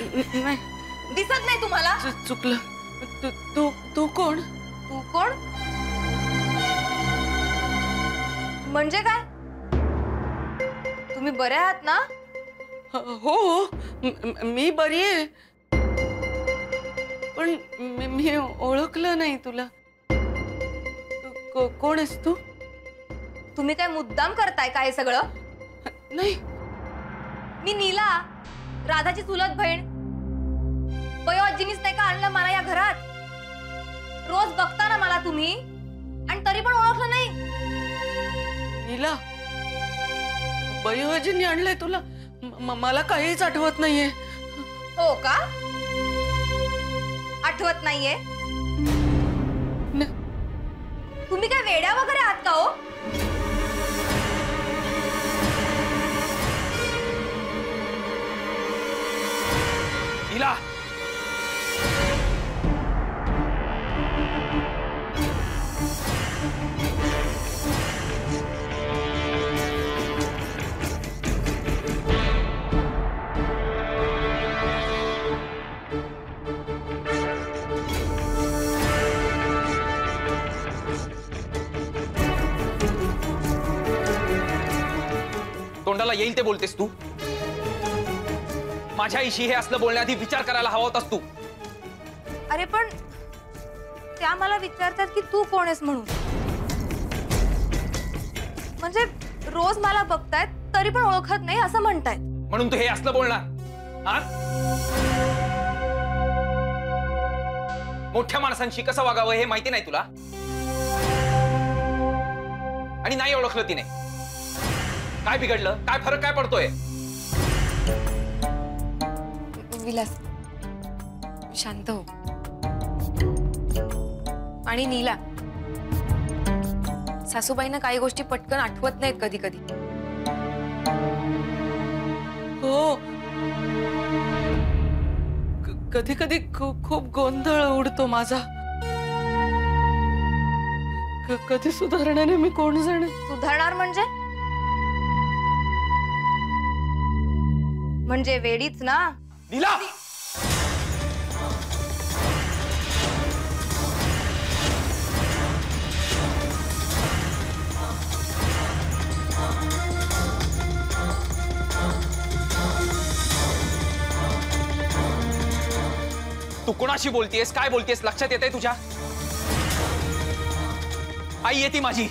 नाही तुम्हाला? चुकलं. तू तू तू कोण? तू कोण? म्हणजे काय? तुम्ही बरे आहात ना? हो म- बरी आहे. पण मी ओळखलं नाही तुला. कोण आहेस तू? तुम्ही काय मुद्दाम करताय काय सगळं? नाही. मी नीला. राधाची चुलत बहीण. बयो आजीनीच नाही का आणलं मला या घरात? रोज बघता ना मला तुम्ही. आणि तरी पण ओळखलं नाही. नीला बयोजींनी आणलंय तुला? मला काहीच आठवत नाहीये. हो का? आठवत नाहीये? तुम्ही काय वेड्या वगैरे आहात का हो? तोंडाला येईल ते बोलतेस तू? माझ्या आईशी हे असलं बोलण्याआधी विचार करायला हवा होतास तू. अरे पण त्या मला विचारतात की तू कोण आहेस म्हणून. म्हणजे रोज मला बघतायत तरी पण ओळखत नाही असं म्हणतायत. म्हणून तू हे असलं बोलणार. हा मोठ्या माणसांशी कसं वागावं हे माहिती नाही तुला? आणि नाही ओळखलं तिने. काय बिघडलं? काय फरक काय पडतोय? विलास शांत हो. आणि नीला सासूबाईंना काही गोष्टी पटकन आठवत नाहीत कधी कधी हो कधी कधी खूप गोंधळ उडतो माझा. कधी सुधारण्याने मी कोण जाणे? सुधारणार म्हणजे? म्हणजे वेडीच ना? नीला! तू कोणाशी बोलतेस काय बोलतेस लक्षात येते तुझ्या? आई येते माझी.